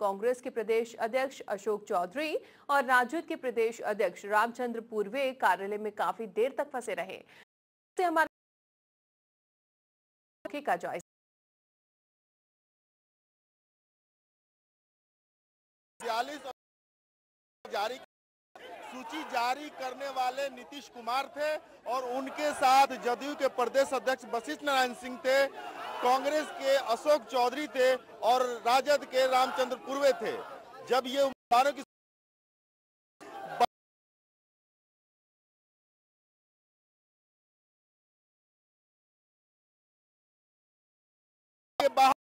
कांग्रेस के प्रदेश अध्यक्ष अशोक चौधरी और राजद के प्रदेश अध्यक्ष रामचंद्र पूर्वे कार्यालय में काफ़ी देर तक फंसे रहे। से हमारे का जारी सूची जारी करने वाले नीतीश कुमार थे और उनके साथ जदयू के प्रदेश अध्यक्ष वशिष्ठ नारायण सिंह थे। कांग्रेस के अशोक चौधरी थे और राजद के रामचंद्र पूर्वे थे। जब ये उम्मीदवारों की बाहर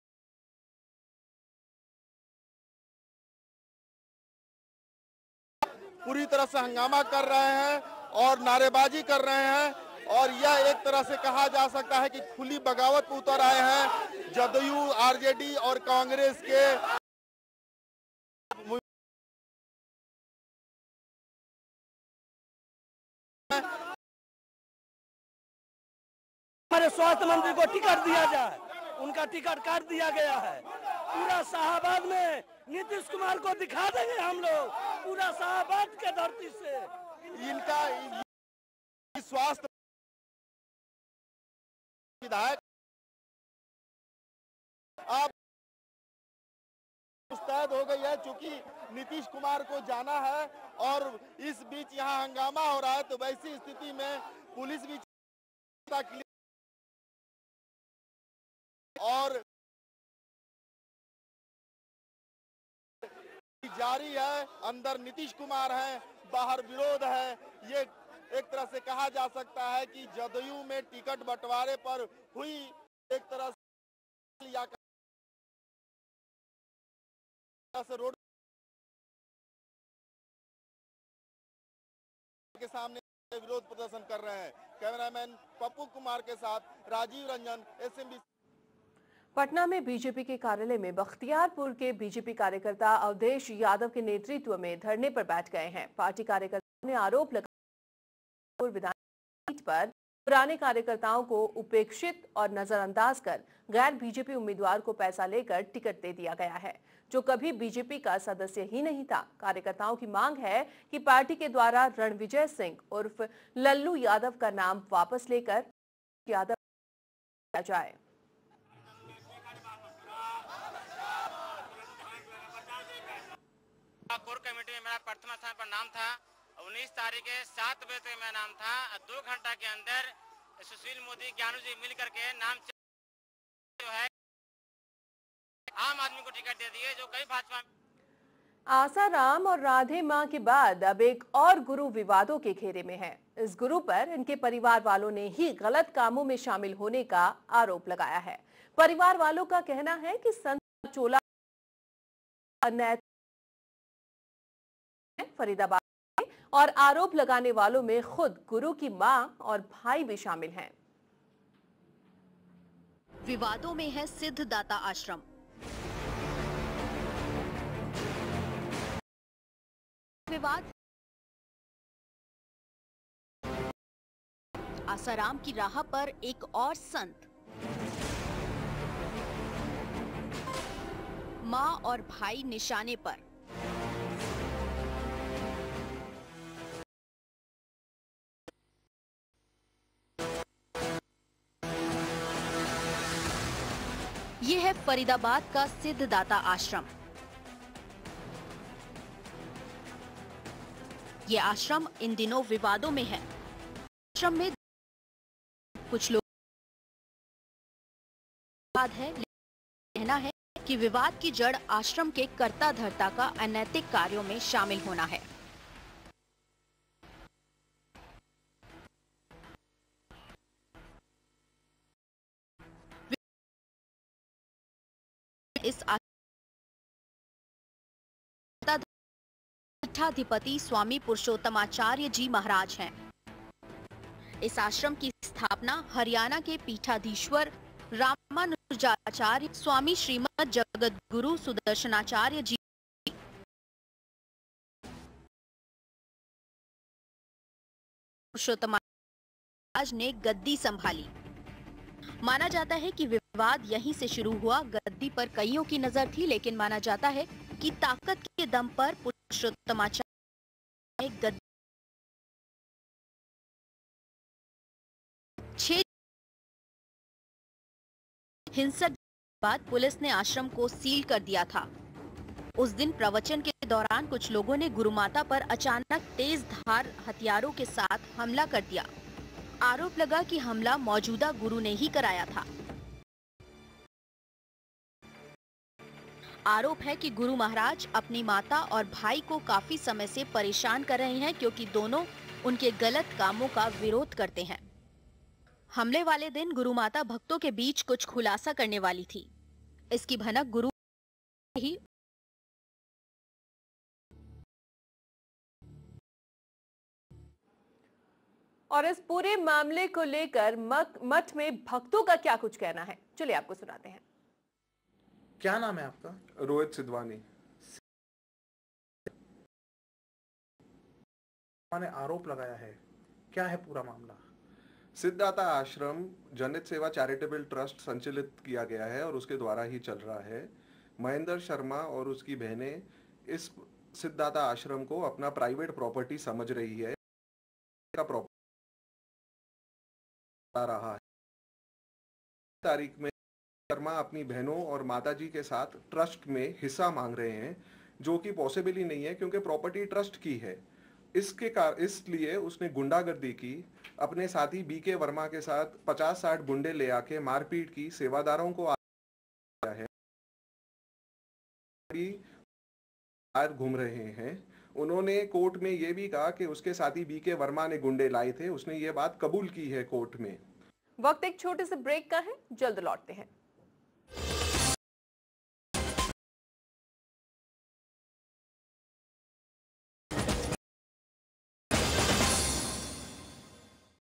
पूरी तरह से हंगामा कर रहे हैं और नारेबाजी कर रहे हैं। और यह एक तरह से कहा जा सकता है कि खुली बगावत पर उतर आए हैं जदयू आरजेडी और कांग्रेस के। हमारे स्वास्थ्य मंत्री को टिकट दिया जाए उनका टिकट काट दिया गया है। पूरा शाहबाद में नीतीश कुमार को दिखा देंगे हम लोग पूरा शाहबाद के धरती से। इनका विधायक। अब मुस्तैद हो गई है, चूँकि नीतीश कुमार को जाना है और इस बीच यहाँ हंगामा हो रहा है तो वैसी स्थिति में पुलिस भी और जारी है, अंदर नीतीश कुमार है, बाहर विरोध है, ये एक तरह से कहा जा सकता है कि जदयू में टिकट बंटवारे पर हुई एक तरह से रोड के सामने विरोध प्रदर्शन कर रहे हैं। कैमरामैन पप्पू कुमार के साथ राजीव रंजन एसएमबी पटना में बीजेपी के कार्यालय में बख्तियारपुर के बीजेपी कार्यकर्ता अवधेश यादव के नेतृत्व में धरने पर बैठ गए हैं। पार्टी कार्यकर्ताओं ने आरोप लगाया विधान सीट पर पुराने कार्यकर्ताओं को उपेक्षित और नजरअंदाज कर गैर बीजेपी उम्मीदवार को पैसा लेकर टिकट दे दिया गया है। जो कभी बीजेपी का सदस्य ही नहीं था। कार्यकर्ताओं की मांग है कि पार्टी के द्वारा रणविजय सिंह उर्फ़ लल्लू यादव का नाम वापस लेकर यादव किया जाए। कमेटी में मेरा प्रथम स्थान पर नाम था। उन्नीस तारीख के सात बजे तक मेरा नाम था। दो घंटा के अंदर सुशील मोदी, ज्ञानू जी मिल करके नाम जो है, आम आदमी को टिकट दे दिए, जो कई भाजपा आसाराम और राधे माँ के बाद अब एक और गुरु विवादों के घेरे में है। इस गुरु पर इनके परिवार वालों ने ही गलत कामों में शामिल होने का आरोप लगाया है। परिवार वालों का कहना है कि संत चोला फरीदाबाद और आरोप लगाने वालों में खुद गुरु की माँ और भाई भी शामिल हैं। विवादों में है सिद्धदाता आश्रम। विवाद आसाराम की राह पर एक और संत। माँ और भाई निशाने पर। ये है फरीदाबाद का सिद्धदाता आश्रम। ये आश्रम इन दिनों विवादों में है। आश्रम में कुछ लोग विवाद है कहना है कि विवाद की जड़ आश्रम के कर्ता धर्ता का अनैतिक कार्यों में शामिल होना है। इस पीठाधिपति स्वामी पुरुषोत्तमाचार्य जी महाराज हैं। इस आश्रम की स्थापना हरियाणा के पीठाधीश्वर रामानुजाचार्य स्वामी श्रीमद जगत गुरु सुदर्शनाचार्य जी पुरुषोत्तमाचार्य ने गद्दी संभाली। माना जाता है कि विवाद यहीं से शुरू हुआ। गद्दी पर कईयों की नज़र थी, लेकिन माना जाता है कि ताकत के दम पर पुरुषोत्तमाचार्य हिंसक बाद पुलिस ने आश्रम को सील कर दिया था। उस दिन प्रवचन के दौरान कुछ लोगों ने गुरुमाता पर अचानक तेज धार हथियारों के साथ हमला कर दिया। आरोप लगा कि हमला मौजूदा गुरु ने ही कराया था। आरोप है कि गुरु महाराज अपनी माता और भाई को काफ़ी समय से परेशान कर रहे हैं क्योंकि दोनों उनके गलत कामों का विरोध करते हैं। हमले वाले दिन गुरु माता भक्तों के बीच कुछ खुलासा करने वाली थी। इसकी भनक गुरु ही और इस पूरे मामले को लेकर मठ में भक्तों का क्या कुछ कहना है? चलिए आपको सुनाते हैं। क्या नाम है आपका? रोहित सिद्धवानी ने आरोप लगाया है। क्या है पूरा मामला? सिद्धाता आश्रम जनहित सेवा चैरिटेबल ट्रस्ट संचालित किया गया है और उसके द्वारा ही चल रहा है। महेंद्र शर्मा और उसकी बहनें इस सिद्धाता आश्रम को अपना प्राइवेट प्रॉपर्टी समझ रही है। का प्रॉपर्टी रहा है। तारीख में शर्मा अपनी बहनों और माताजी के साथ ट्रस्ट में हिस्सा मांग रहे हैं, जो कि पॉसिबल ही नहीं है, क्योंकि प्रॉपर्टी ट्रस्ट की है। इसके कार इसलिए उसने गुंडागर्दी की, अपने साथी बी के वर्मा के साथ 50-60 गुंडे ले आके मारपीट की, सेवादारों को है घूम रहे हैं। उन्होंने कोर्ट में ये भी कहा कि उसके साथी बी के वर्मा ने गुंडे लाए थे, उसने ये बात कबूल की है कोर्ट में। वक्त एक छोटे से ब्रेक का है, जल्द लौटते हैं।